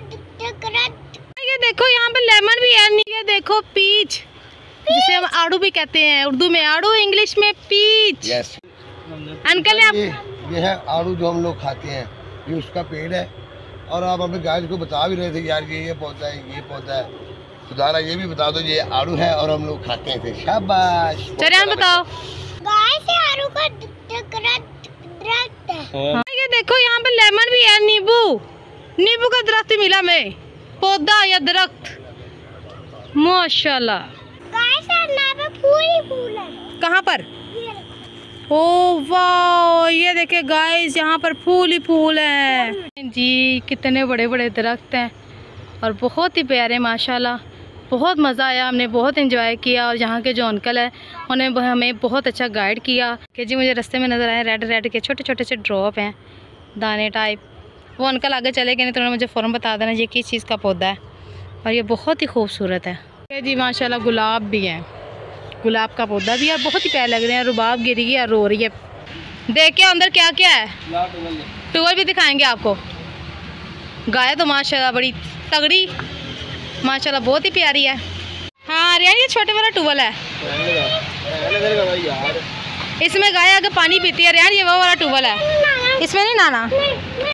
ये देखो यहाँ पे लेमन भी है ये देखो पीच जिसे हम आड़ू भी कहते हैं उर्दू में आड़ू इंग्लिश में पीच यस अंकल आप ये ये है आड़ू जो हम लोग खाते हैं। ये उसका पेड़ है। और आप अपने गाइड को बता भी रहे थे यार ये ये पौधा है ये पौधा है। सुधारा ये भी बता दो ये आड़ू है और हम लोग खाते हैं इसे। शाबाश। चलिए बताओ। गाय से आलू का दरख्त है हाँ, ये देखो यहाँ पे लेमन भी है नींबू। नींबू का दरख्त मिला हमें पौधा या दरख्त? माशाल्लाह। फूल कहाँ पर? ओ वाह ये देखे गाइस यहाँ पर फूल ही फूल हैं। जी कितने बड़े बड़े दरख्त हैं और बहुत ही प्यारे माशाल्लाह। बहुत मज़ा आया हमने बहुत इंजॉय किया और यहाँ के जो अंकल है उन्होंने हमें बहुत अच्छा गाइड किया। कि जी मुझे रास्ते में नज़र आए रेड रेड के छोटे छोटे से ड्रॉप हैं दाने टाइप वो अंकल आगे चले गए, नहीं तो उन्होंने मुझे फ़ौरन बता देना ये किस चीज़ का पौधा है। और ये बहुत ही खूबसूरत है। जी माशाल्लाह गुलाब भी हैं। गुलाब का पौधा भी है बहुत ही प्यारे लग रहे हैं। रुबाब गिरी है, रो रही है। देख के अंदर क्या क्या है। टूवल भी दिखाएँगे आपको। गाय तो माशाल्लाह, बड़ी तगड़ी। माशाल्लाह बहुत ही प्यारी है। हाँ रियान ये छोटे वाला टूबल है। इसमें गाय अगर पानी पीती है रियान ये वो वाला टूबल है। इसमें नहीं नाना